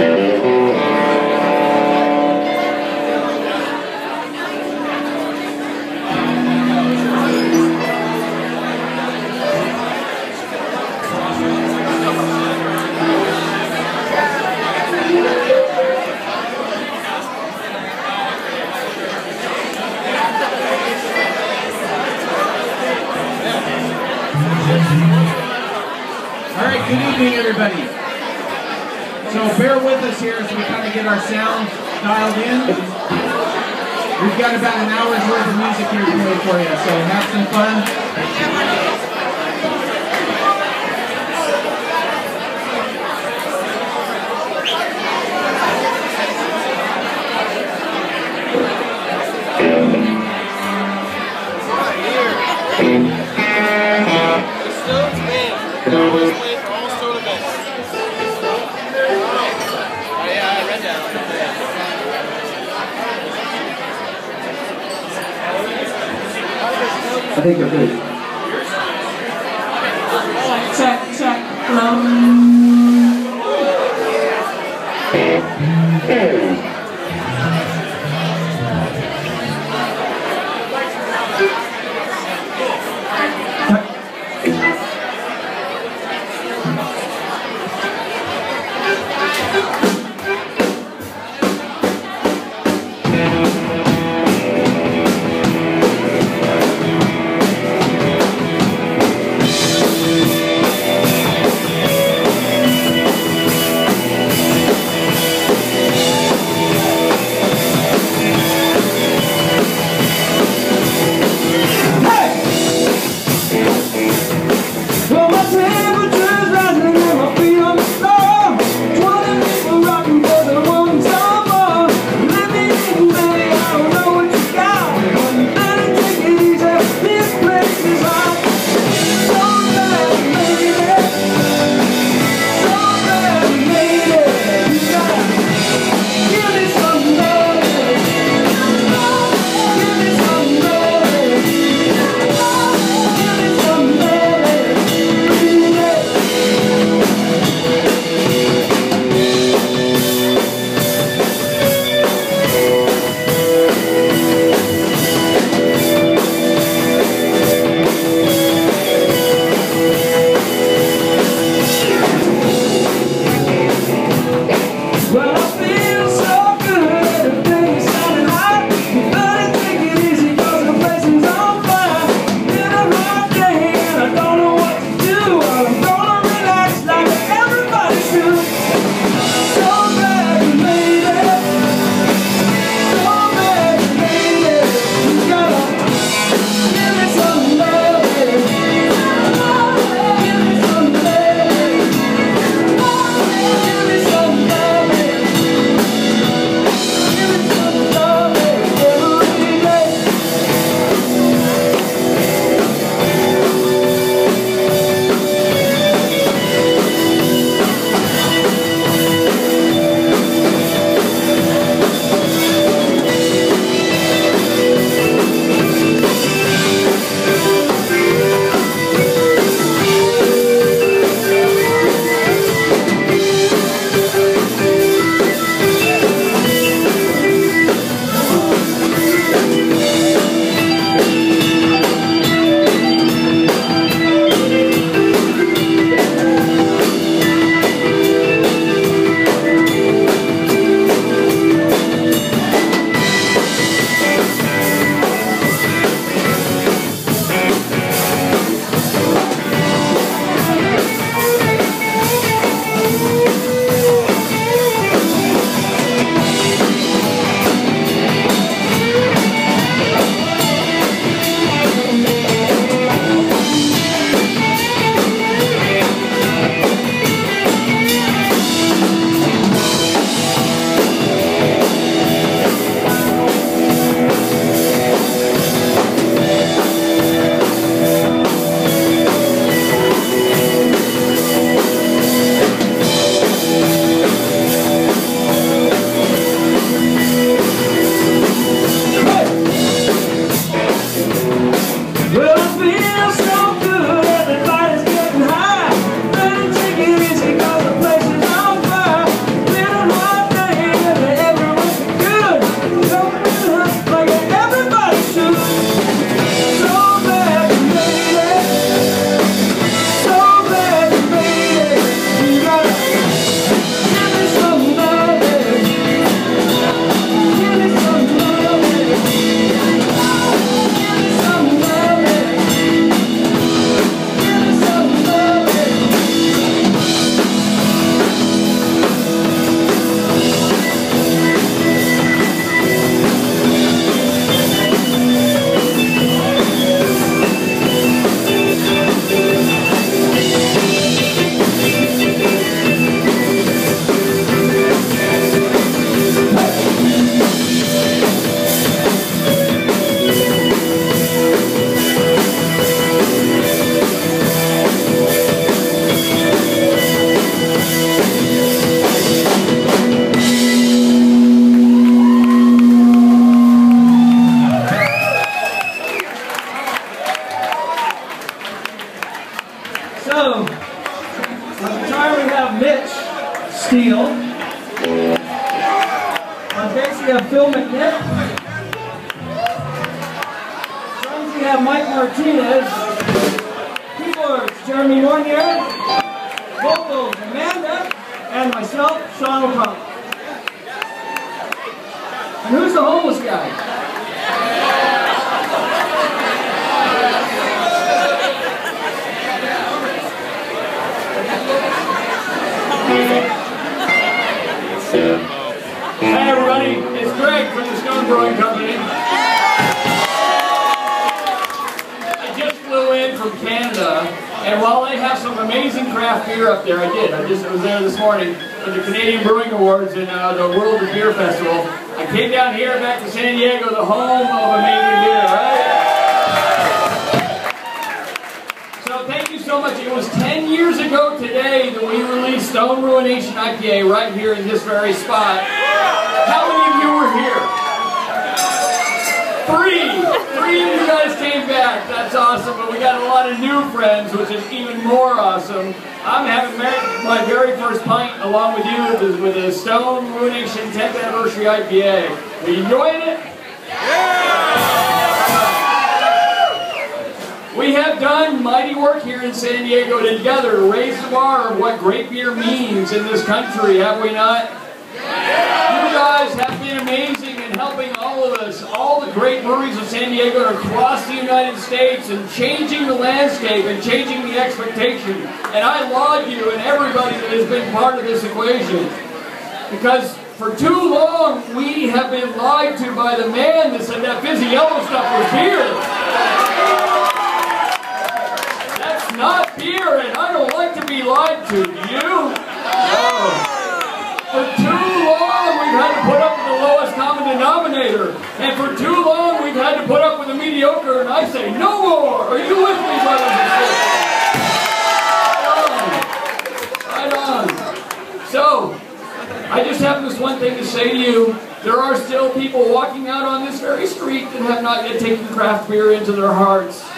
All bear with us here as we kind of get our sound dialed in. We've got about an hour's worth of music here to play for you, so have some fun. I think they're good. check, check. Um, So, on guitar we have Mitch Steele. On bass we have Phil McNitt. Drums we have Mike Martinez. Keyboards Jeremy Mornier. Vocals Amanda. And myself, Sean O'Connell. And who's the homeless guy? Hey everybody, Greg from the Stone Brewing Company. I just flew in from Canada, and while they have some amazing craft beer up there, I did. I just was there this morning for the Canadian Brewing Awards and uh, the World of Beer Festival. I came down here back to San Diego, the home of amazing beer, right? So thank you so much. It was 10 years ago today that we released Stone Ruination IPA right here in this very spot. How many of you were here? Three! Three of you guys came back. That's awesome. But we got a lot of new friends, which is even more awesome. I'm having my- very first pint along with you with a Stone Ruination 10th Anniversary IPA. Are you enjoying it? We have done mighty work here in San Diego together to raise the bar of what great beer means in this country, have we not? You guys have been amazing in helping all of us, all the great breweries of San Diego and across the United States, and changing the landscape and changing the expectation. And I laud you and everybody that has been part of this equation. Because for too long, we have been lied to by the man that said that fizzy yellow stuff was beer. That's not beer, and I don't like to be lied to. You? No. For too long, we've had to put up with the lowest common denominator. And for too long, we've had to put up with the mediocre, and I say no more. Are you with me, brothers and sisters? Right on. Right on. So, I just have this one thing to say to you. There are still people walking out on this very street that have not yet taken craft beer into their hearts.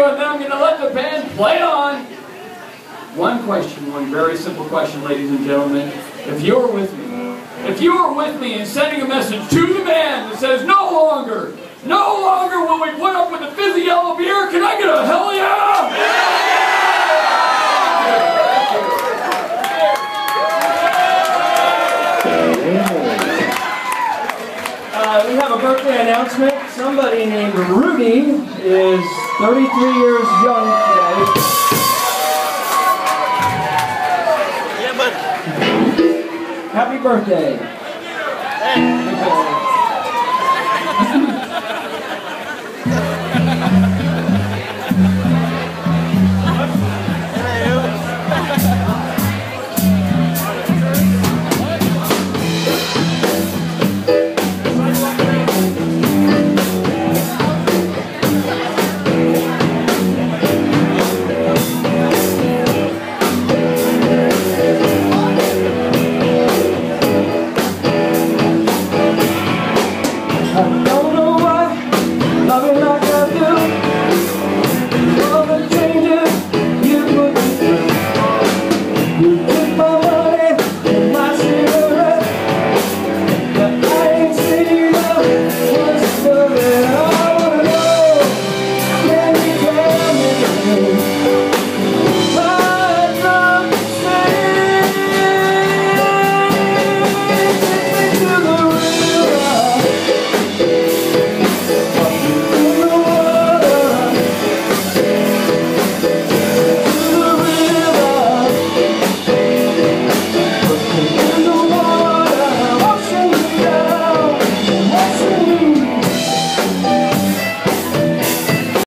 You, to let the band play on. One question, one very simple question, ladies and gentlemen. If you're with me, if you are with me in sending a message to the band that says, no longer, no longer will we put up with the fizzy yellow beer, can I get a hell yeah? Uh, we have a birthday announcement. Somebody named Rudy is 33 years young today. Yeah, but Happy birthday. hey.